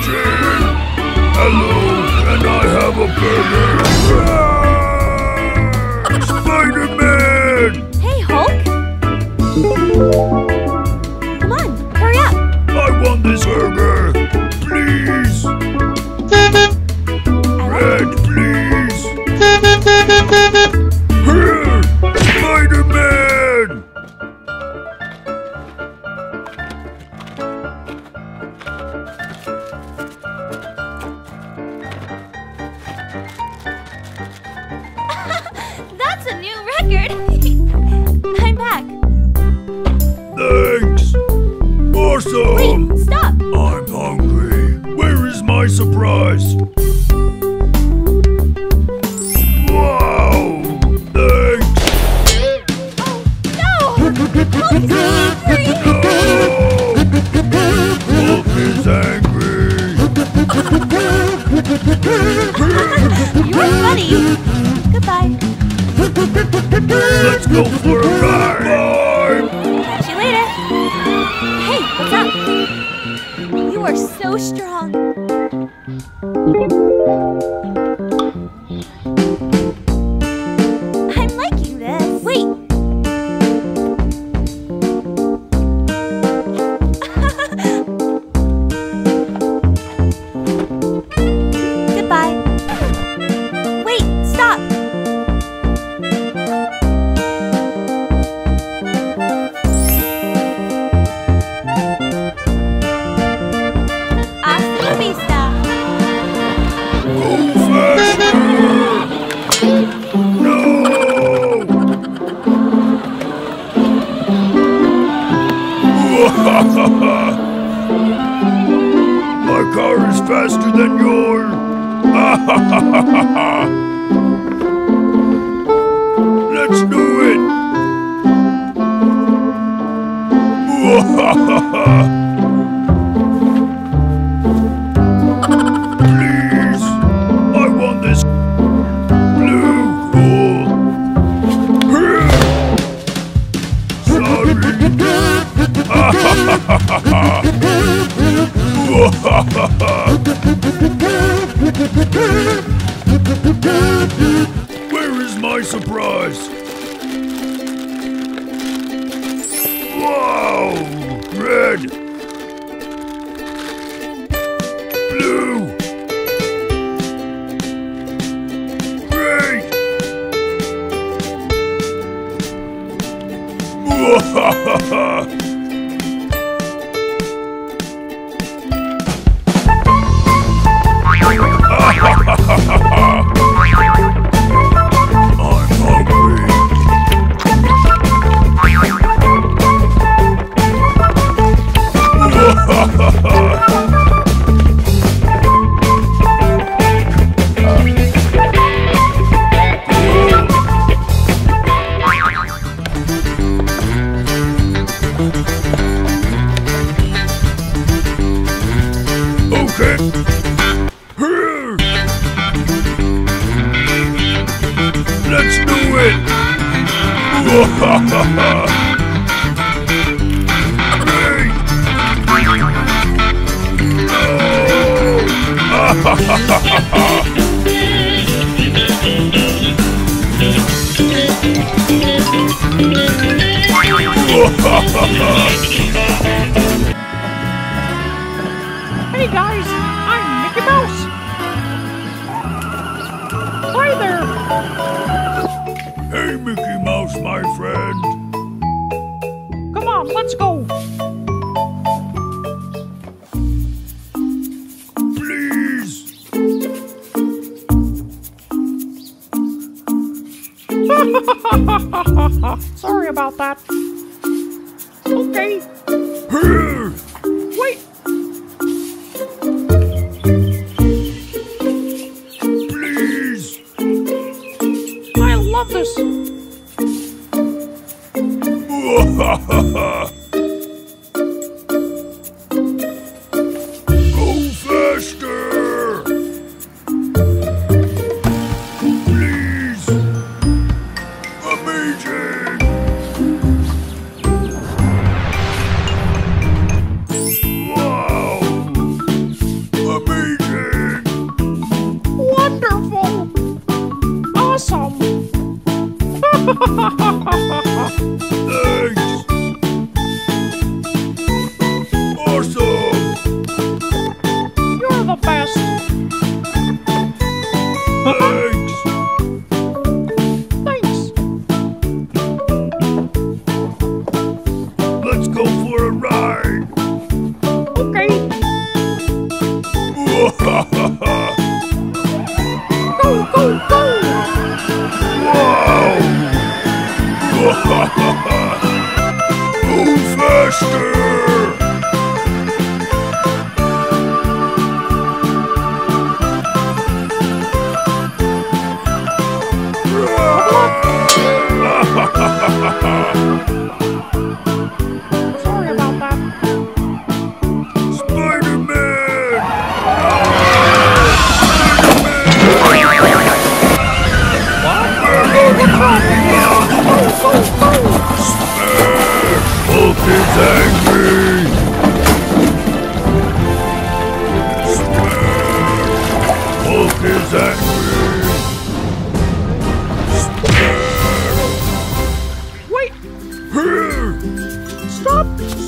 Amazing! Hello, can I have a burger? Spider-Man! Hey, Hulk! Record! I'm back. Thanks! Awesome! Wait, stop! I'm hungry. Where is my surprise? Let's go for a ride. Catch you later. Hey, what's up? You are so strong. My car is faster than yours. Let's do it. Where is my surprise? Wow! Red! Blue! Great! I'm Let's do it. Great. Hey oh. Mouse, my friend. Come on, let's go. Please. Sorry about that. awesome!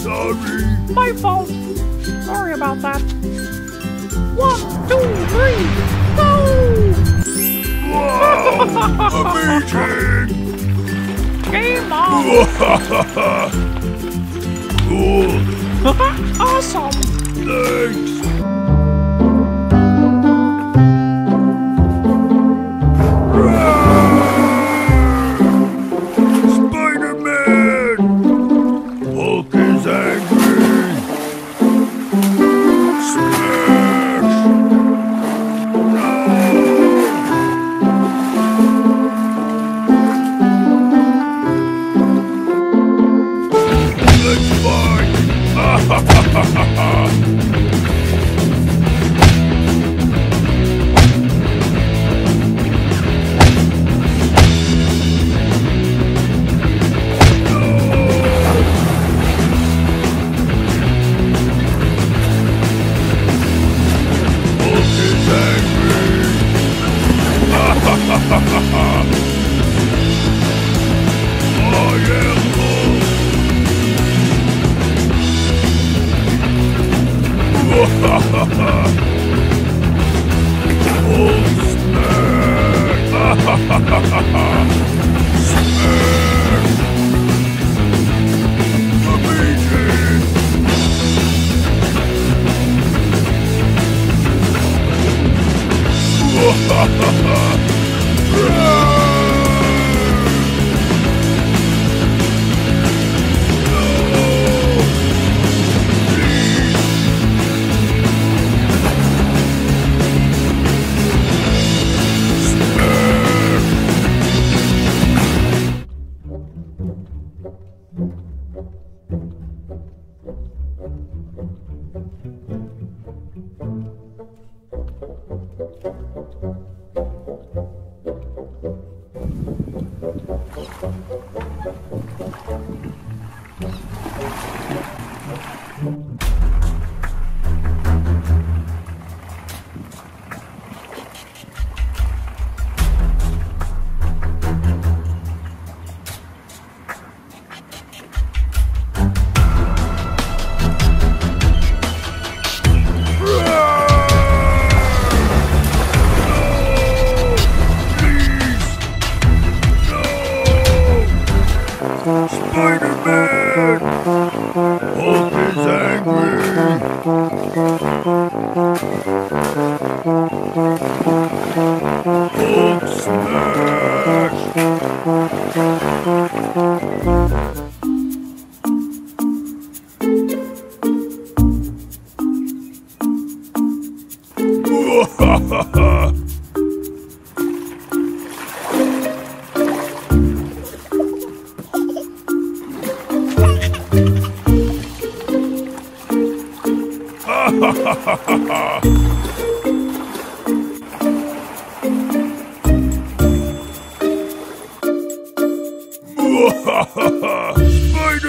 Sorry. My fault. Sorry about that. One, two, three, go! Wow! Amazing! Game on! cool! awesome! Thanks!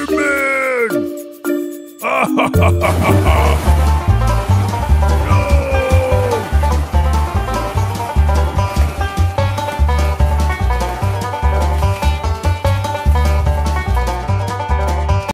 Spider-Man!